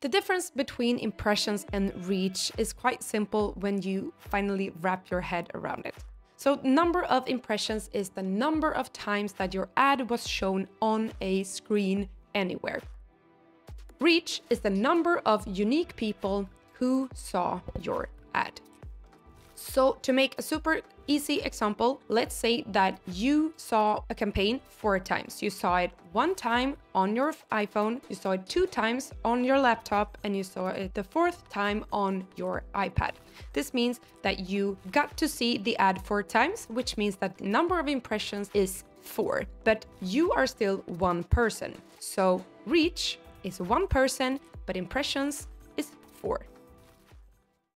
The difference between impressions and reach is quite simple when you finally wrap your head around it. So number of impressions is the number of times that your ad was shown on a screen anywhere. Reach is the number of unique people who saw your ad. So to make a super easy example, let's say that you saw a campaign four times. You saw it one time on your iPhone, you saw it two times on your laptop, and you saw it the fourth time on your iPad. This means that you got to see the ad four times, which means that the number of impressions is four, but you are still one person. So reach is one person, but impressions is four.